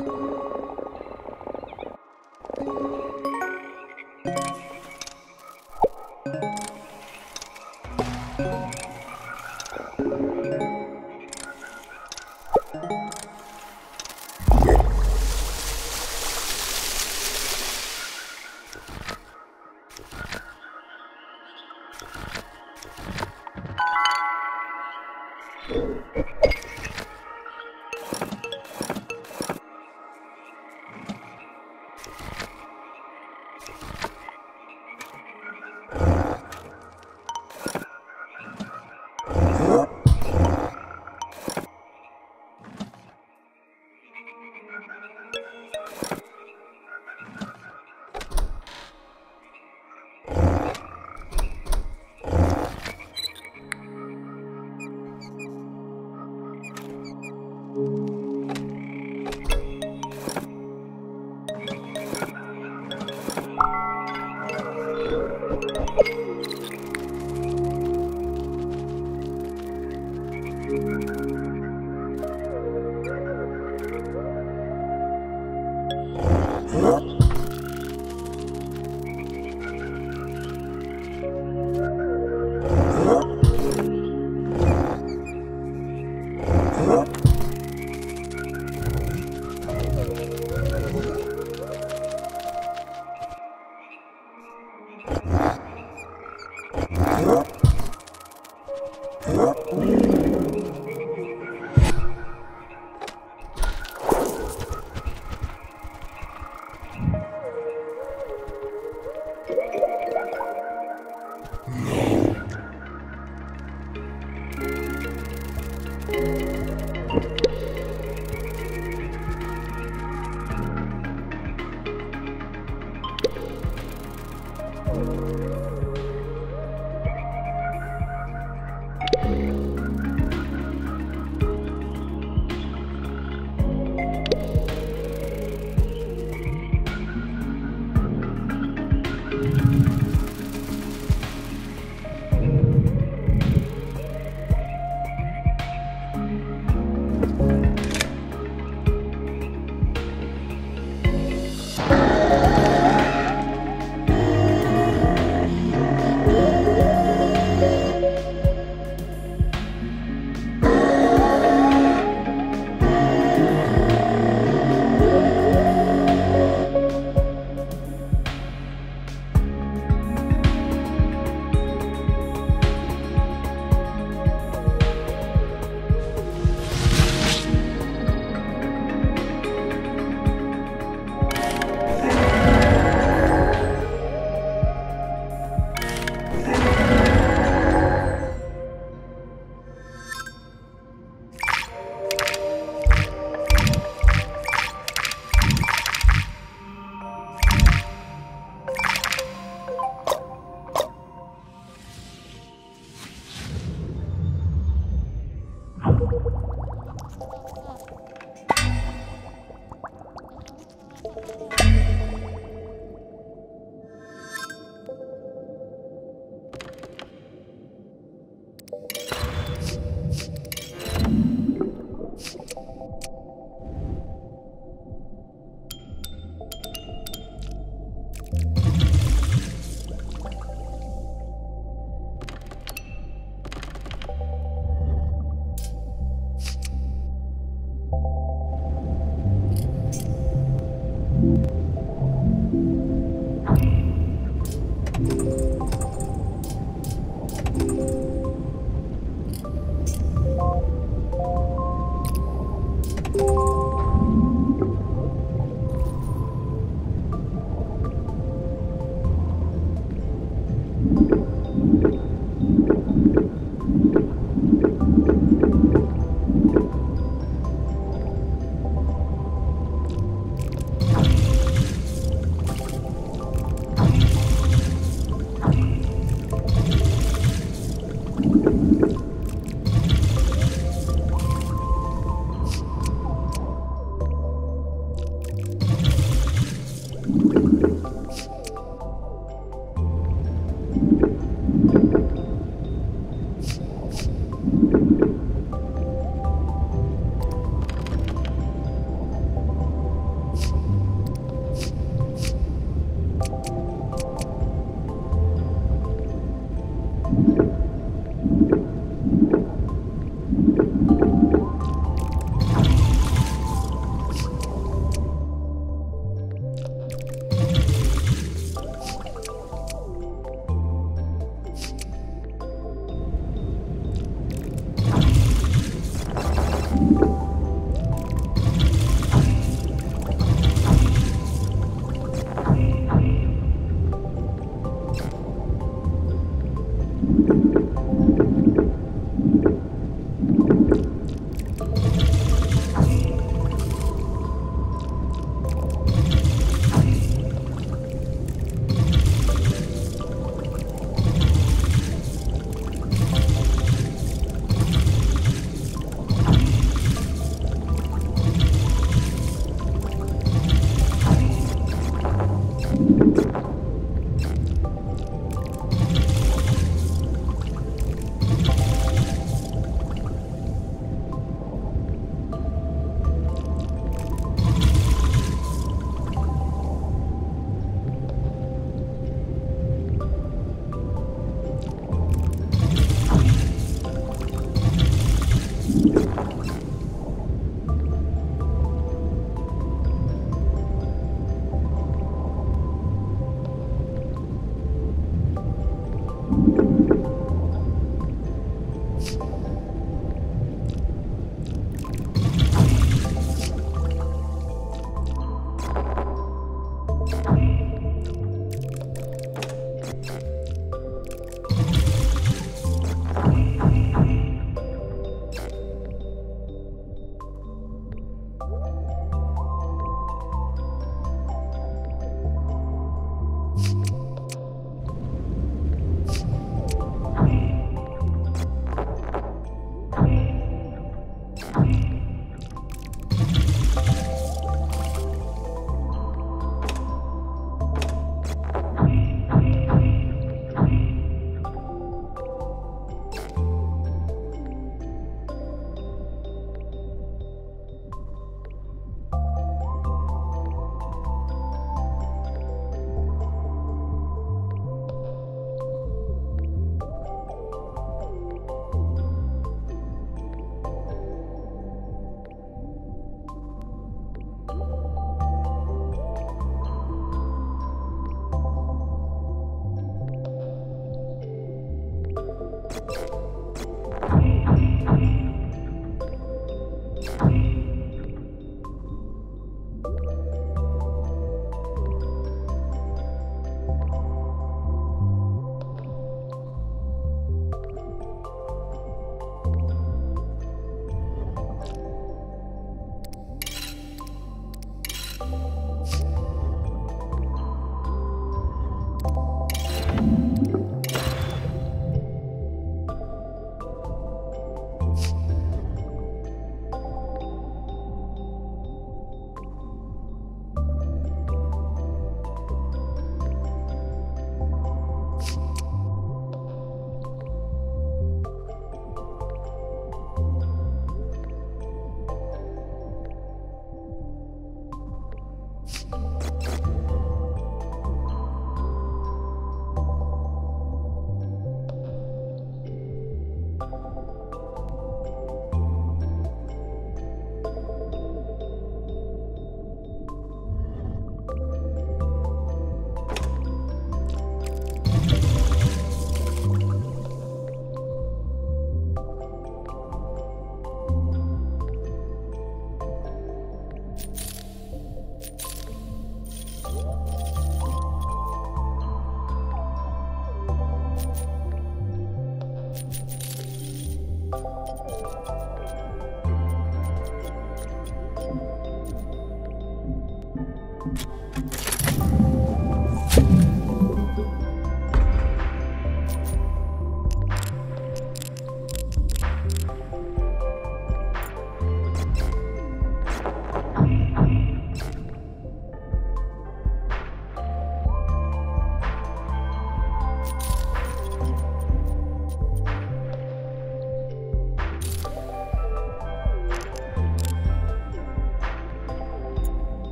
you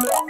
you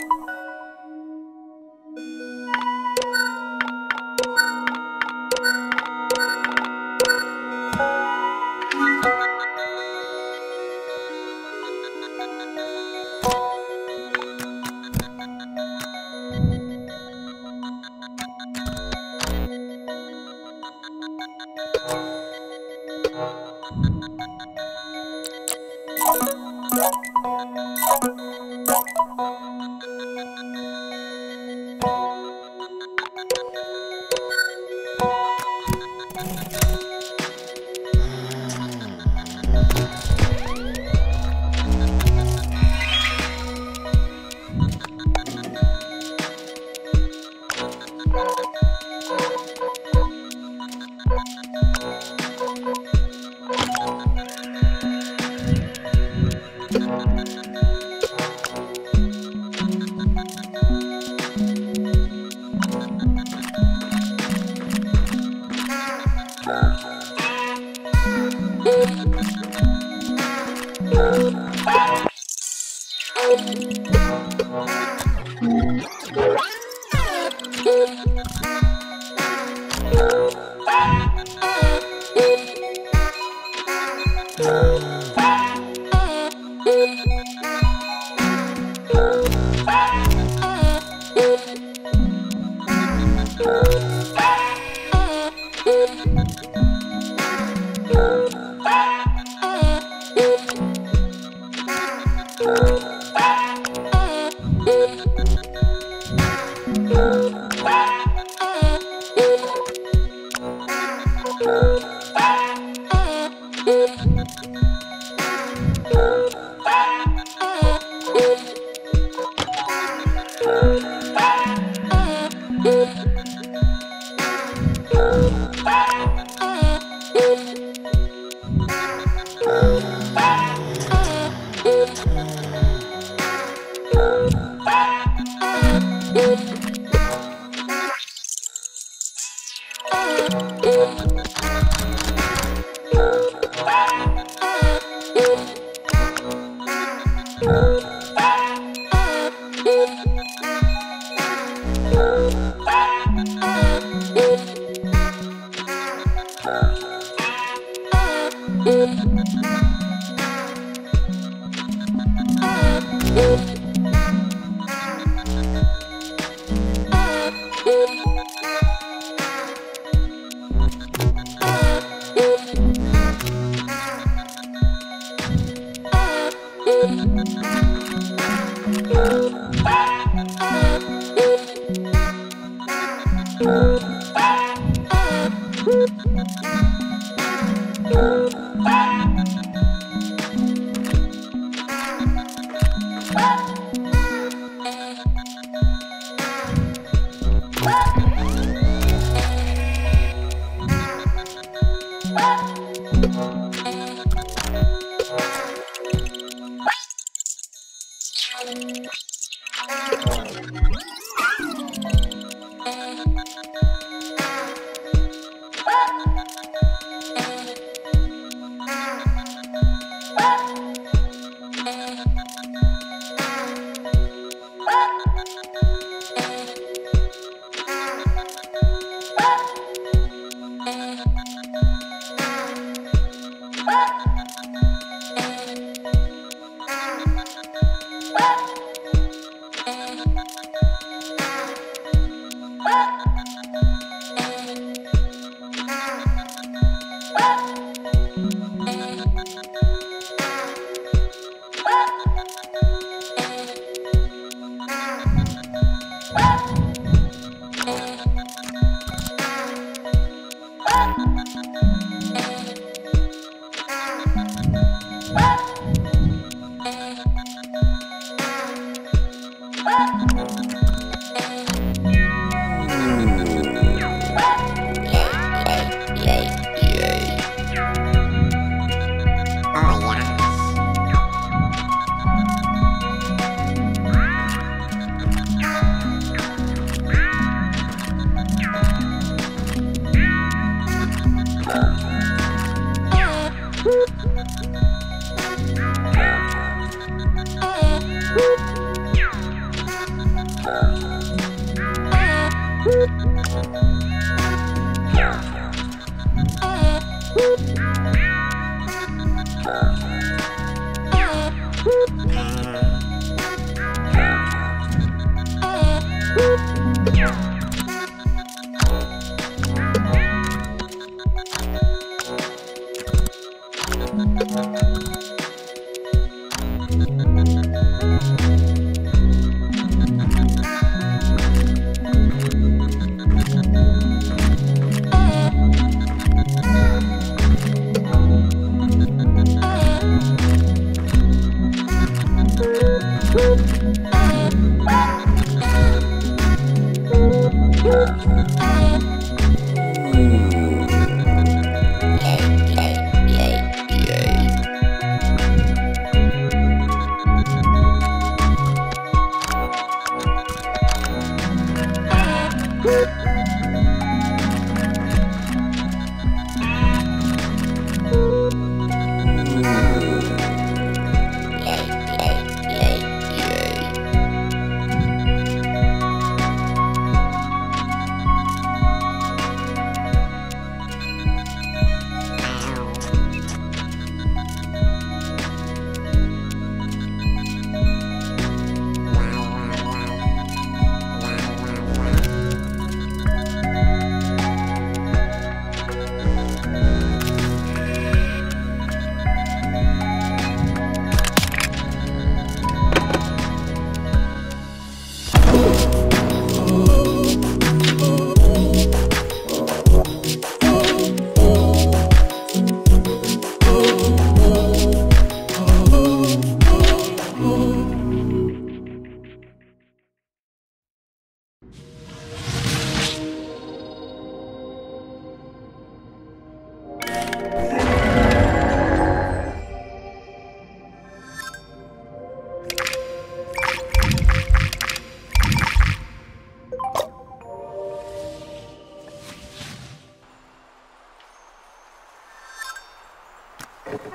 Thank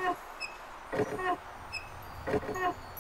you.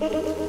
Mm-mm.